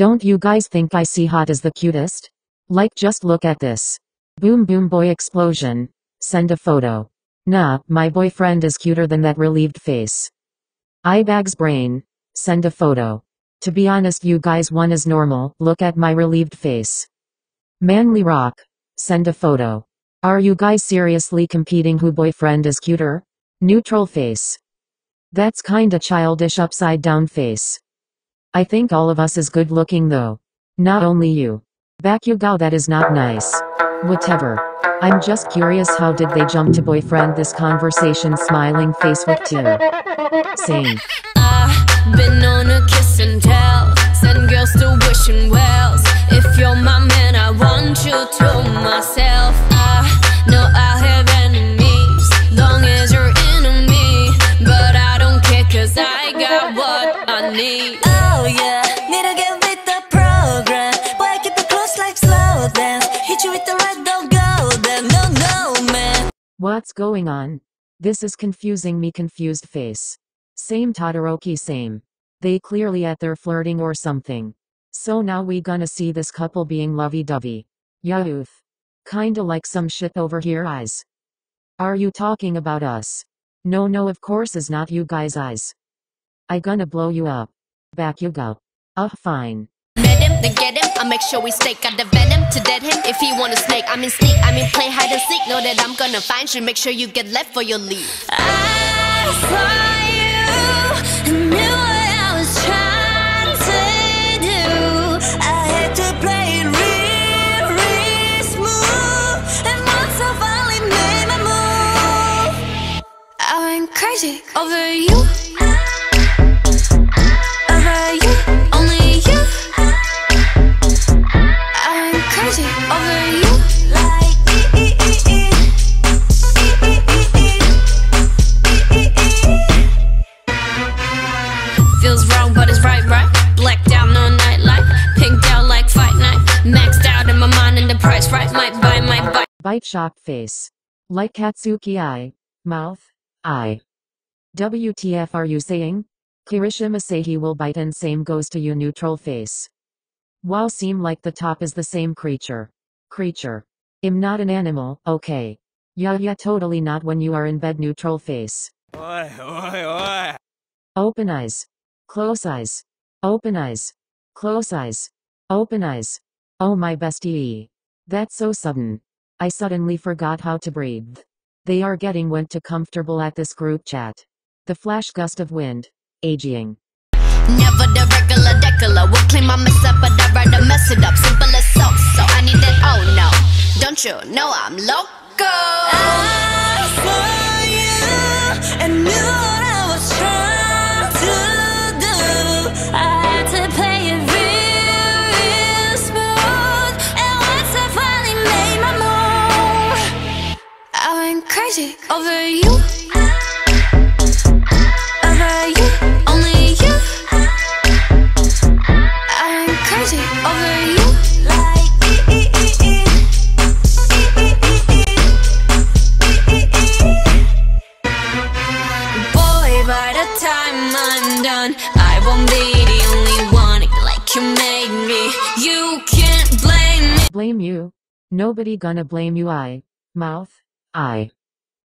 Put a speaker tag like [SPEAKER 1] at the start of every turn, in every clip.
[SPEAKER 1] Don't you guys think Icy Hot as the cutest? Like just look at this. Boom boom boy explosion. Send a photo. Nah, my boyfriend is cuter than that relieved face. Eyebags brain. Send a photo. To be honest you guys one is normal, look at my relieved face. Manly rock. Send a photo. Are you guys seriously competing who boyfriend is cuter? Neutral face. That's kinda childish upside down face. I think all of us is good looking though. Not only you. Bakugo that is not nice. Whatever. I'm just curious how did they jump to boyfriend this conversation smiling face with tear. Same.
[SPEAKER 2] I've been on a kiss and tell. Send girls to wishing wells. If you're my man, I want you to myself. I
[SPEAKER 3] Oh yeah, need to get with the program. Boy, keep it close like slow dance. Hit you with the don't go. No, no, man.
[SPEAKER 1] What's going on? This is confusing me confused face. Same Todoroki same. They clearly at their flirting or something. So now we gonna see this couple being lovey-dovey. Youth. Kinda like some shit over here eyes. Are you talking about us? No no of course is not you guys eyes. I gonna blow you up. Back you go. Oh, fine.
[SPEAKER 2] Met him, then get him. I make sure we stake out the venom to dead him. If he wanna snake, I mean sneak, I mean play hide and seek. Know that I'm gonna find you. Make sure you get left for your leave.
[SPEAKER 3] I saw you and knew what I was trying to do. I had to play it real, real smooth. And once I finally made my move, I went crazy over you.
[SPEAKER 1] Bite shocked face. Like Katsuki eye. Mouth. Eye. WTF are you saying? Kirishima say he will bite and same goes to you neutral face. Wow seem like the top is the same creature. Creature. I'm not an animal, okay. Yeah yeah totally not when you are in bed neutral face.
[SPEAKER 4] Oi, oi, oi.
[SPEAKER 1] Open eyes. Close eyes. Open eyes. Close eyes. Open eyes. Oh my bestie. That's so sudden. I suddenly forgot how to breathe. They are getting went to comfortable at this group chat. The flash gust of wind. Aging.
[SPEAKER 2] Never the regular decular. Would claim I mess up, but I'd rather mess it up. Simple as so. So I need that. Oh no. Don't you know I'm loco?
[SPEAKER 3] I saw you and knew crazy over you. Over you, only you. I went crazy over you. Like e e e e.
[SPEAKER 2] Boy, by the time I'm done, I won't be the only one like you made me. You can't blame me.
[SPEAKER 1] Blame you? Nobody gonna blame you I. Mouth? I.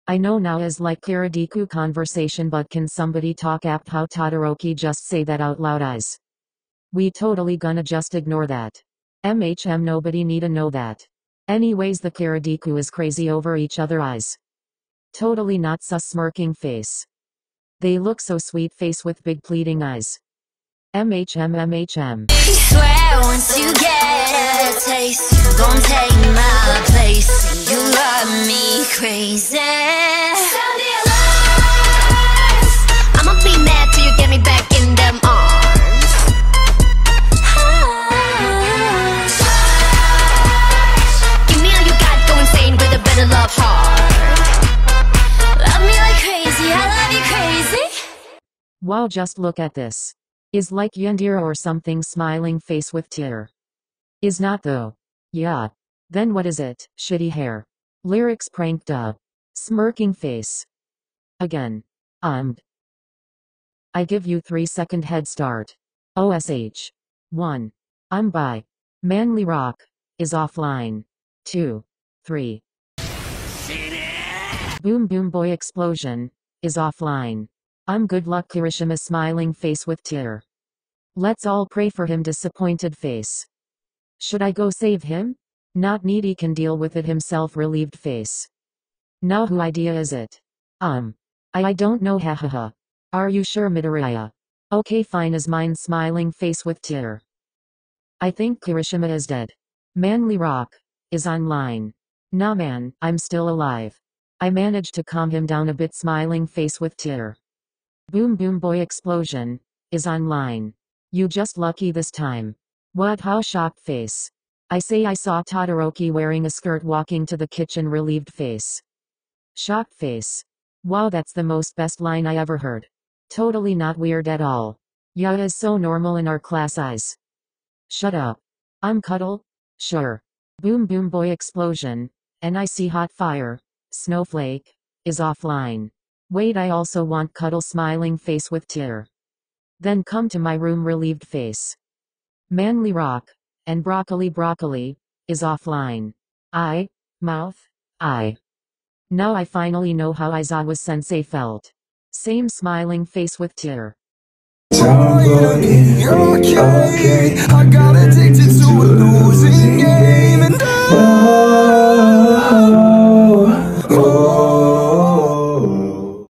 [SPEAKER 1] I know now is like Kiradiku conversation but can somebody talk apt how Todoroki just say that out loud eyes? We totally gonna just ignore that. MHM nobody needa know that. Anyways the Kiradiku is crazy over each other eyes. Totally not sus smirking face. They look so sweet face with big pleading eyes. MHM MHM.
[SPEAKER 3] Swear once you get a taste, gon' take my place. You love me crazy.
[SPEAKER 1] Wow just look at this. Is like yandere or something smiling face with tear. Is not though. Yeah. Then what is it? Shitty hair. Lyrics pranked up. Smirking face. Again. Umd. I give you 3 second head start. OSH. 1. I'm by. Manly Rock is offline. 2. 3. Boom Boom Boy Explosion is offline. I'm good luck Kirishima smiling face with tear. Let's all pray for him disappointed face. Should I go save him? Not needy can deal with it himself relieved face. Now who idea is it? Um. I I don't know hahaha. Are you sure Midoriya? Okay fine is mine smiling face with tear. I think Kirishima is dead. Manly Rock is online. Nah man, I'm still alive. I managed to calm him down a bit smiling face with tear. Boom Boom Boy Explosion is online. You just lucky this time. What how shocked face. I say I saw Todoroki wearing a skirt walking to the kitchen relieved face. Shocked face. Wow that's the most best line I ever heard. Totally not weird at all. Yeah is so normal in our class eyes. Shut up. I'm Cuddle? Sure. Boom Boom Boy Explosion. NIC Hot Fire. Snowflake. Is offline. Wait I also want Cuddle smiling face with tear. Then come to my room relieved face. Manly Rock. And Broccoli Broccoli. Is offline. I. Mouth. I. Now I finally know how Aizawa sensei felt. Same smiling face with tear.
[SPEAKER 5] Time, but it ain't okay. I got addicted to a losing game.